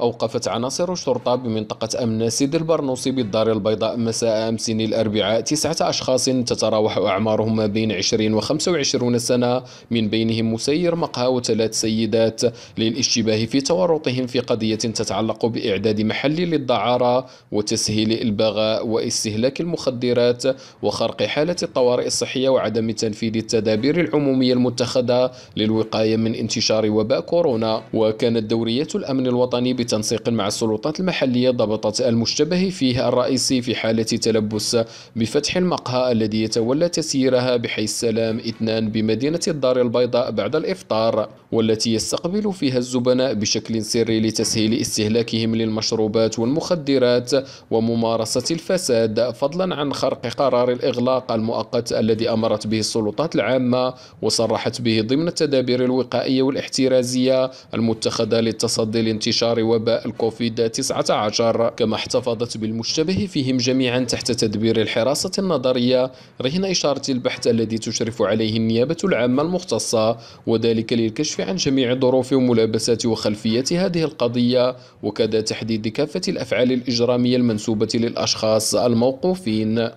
أوقفت عناصر الشرطة بمنطقة أمن سيد البرنوسي بالدار البيضاء مساء أمس الأربعاء تسعة أشخاص تتراوح أعمارهم ما بين 20 و 25 سنة. من بينهم مسير مقهى وثلاث سيدات للاشتباه في تورطهم في قضية تتعلق بإعداد محل للدعارة وتسهيل البغاء واستهلاك المخدرات وخرق حالة الطوارئ الصحية وعدم تنفيذ التدابير العمومية المتخذة للوقاية من انتشار وباء كورونا. وكانت دورية الأمن الوطني بتنسيق مع السلطات المحلية ضبطت المشتبه فيه الرئيسي في حالة تلبس بفتح المقهى الذي يتولى تسييرها بحي السلام إثنان بمدينة الدار البيضاء بعد الإفطار والتي يستقبل فيها الزبناء بشكل سري لتسهيل استهلاكهم للمشروبات والمخدرات وممارسة الفساد فضلا عن خرق قرار الإغلاق المؤقت الذي أمرت به السلطات العامة وصرحت به ضمن التدابير الوقائية والاحترازية المتخذة للتصدي لانتشار وباء الكوفيد 19 كما احتفظت بالمشتبه فيهم جميعا تحت تدبير الحراسة النظرية رهن إشارة البحث الذي تشرف عليه النيابة العامة المختصة وذلك للكشف عن جميع ظروف وملابسات وخلفية هذه القضية وكذا تحديد كافة الأفعال الإجرامية المنسوبة للأشخاص الموقوفين.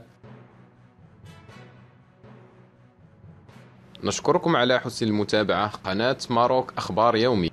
نشكركم على حسن المتابعة. قناة ماروك أخبار يومي.